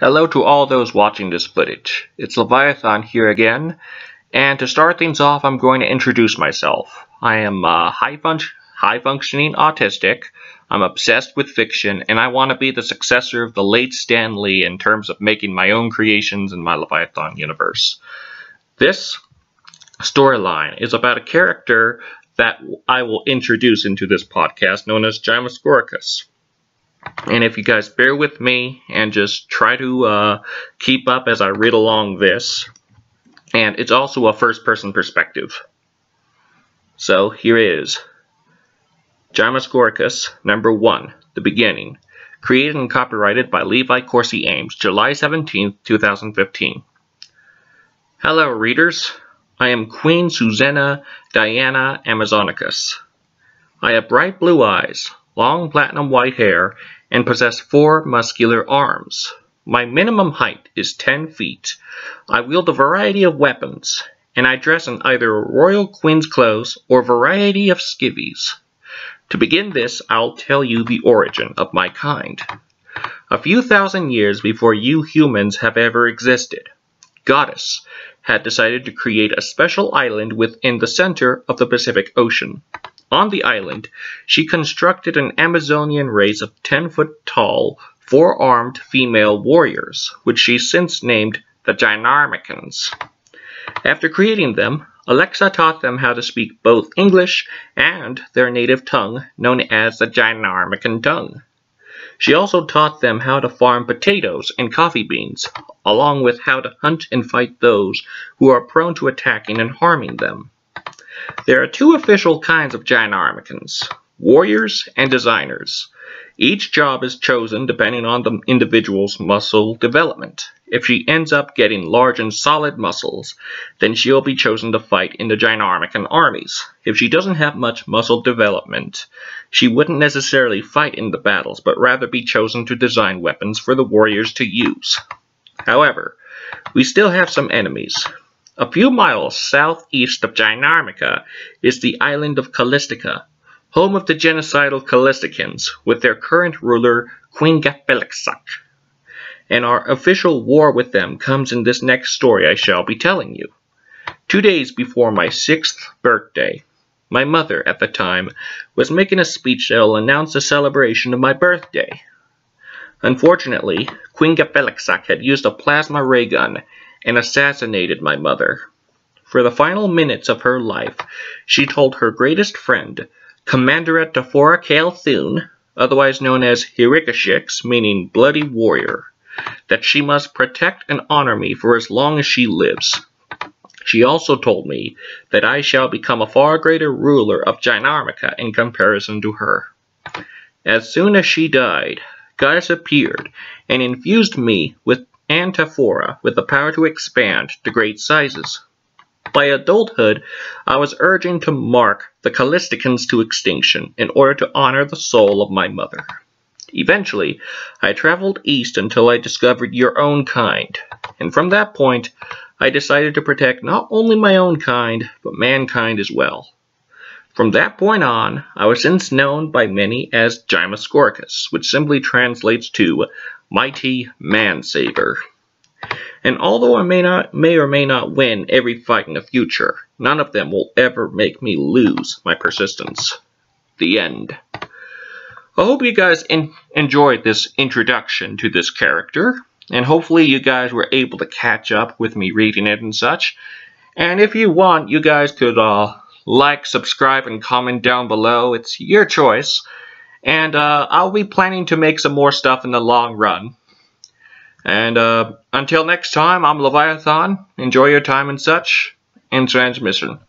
Hello to all those watching this footage. It's Leviathan here again, and to start things off, I'm going to introduce myself. I am uh, high, fun high functioning autistic, I'm obsessed with fiction, and I want to be the successor of the late Stan Lee in terms of making my own creations in my Leviathan universe. This storyline is about a character that I will introduce into this podcast known as Gymiskorikus. And if you guys bear with me and just try to uh, keep up as I read along this, and it's also a first-person perspective. So here is Gymiskorikus, number 1, The Beginning, created and copyrighted by Levi Corsi Ames, July 17, 2015. Hello, readers. I am Queen Suzennah Diana Amazonikus. I have bright blue eyes, long platinum white hair, and possess four muscular arms. My minimum height is 10 feet. I wield a variety of weapons, and I dress in either royal queen's clothes or variety of skivvies. To begin this, I'll tell you the origin of my kind. A few thousand years before you humans have ever existed, Goddess had decided to create a special island within the center of the Pacific Ocean. On the island, she constructed an Amazonian race of 10 foot tall, four armed female warriors, which she since named the Gynarmicans. After creating them, Alexa taught them how to speak both English and their native tongue, known as the Gynarmican tongue. She also taught them how to farm potatoes and coffee beans, along with how to hunt and fight those who are prone to attacking and harming them. There are two official kinds of Gynarmicans, warriors and designers. Each job is chosen depending on the individual's muscle development. If she ends up getting large and solid muscles, then she'll be chosen to fight in the Gynarmican armies. If she doesn't have much muscle development, she wouldn't necessarily fight in the battles, but rather be chosen to design weapons for the warriors to use. However, we still have some enemies. A few miles southeast of Gynarmika is the island of Callistica, home of the genocidal Callisticans, with their current ruler, Queen Gapelixac. And our official war with them comes in this next story I shall be telling you. Two days before my sixth birthday, my mother, at the time, was making a speech that will announce the celebration of my birthday. Unfortunately, Queen Gapelixac had used a plasma ray gun and assassinated my mother. For the final minutes of her life, she told her greatest friend, Commander at Tafora Kalthun, otherwise known as Hirikashix, meaning bloody warrior, that she must protect and honor me for as long as she lives. She also told me that I shall become a far greater ruler of Gynarmika in comparison to her. As soon as she died, Goddess appeared and infused me with Antaphora with the power to expand to great sizes. By adulthood, I was urging to mark the Callisticans to extinction in order to honor the soul of my mother. Eventually, I traveled east until I discovered your own kind, and from that point, I decided to protect not only my own kind, but mankind as well. From that point on, I was since known by many as Gymiskorikus, which simply translates to mighty man-saver. And although I may not may or may not win every fight in the future, none of them will ever make me lose my persistence. The end. I hope you guys enjoyed this introduction to this character, and hopefully you guys were able to catch up with me reading it and such. And if you want, you guys could uh, like, subscribe, and comment down below. It's your choice. And uh, I'll be planning to make some more stuff in the long run. And uh, until next time, I'm Leviathan. Enjoy your time and such. and transmission.